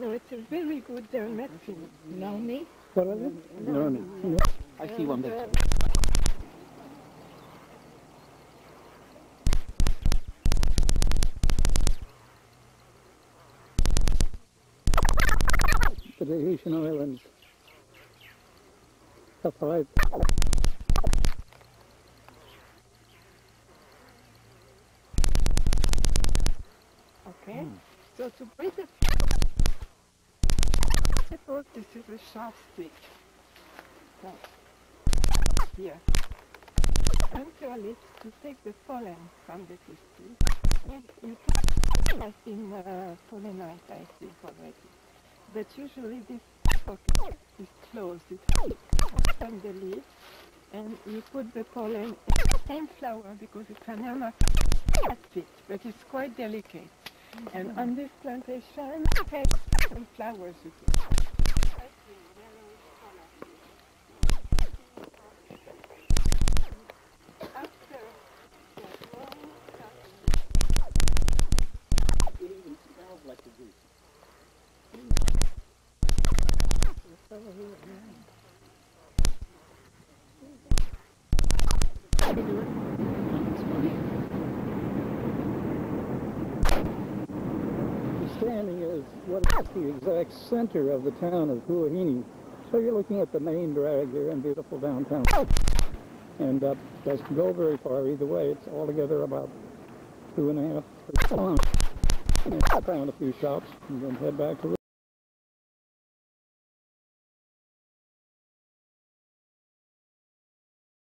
No, it's a very good uh, medicine. Noni. What is it? No. I see one there. The Tahitian Islands. Stuff right. Okay. So to breathe this is a sharp stick. So, here. Until it to take the pollen from the. And you can has been uh, pollenized, I think, already. But usually this pocket is closed. It open the lid and you put the pollen in the same flower because it's an but it's quite delicate. And on this plantation, it has some flowers you can. After the growing It even smells like the goose. the standing is what is the exact center of the town of Huahine. So you're looking at the main drag here in beautiful downtown. And uh, doesn't go very far either way. It's altogether about two and a half, three kilometers. And found a few shops and then head back to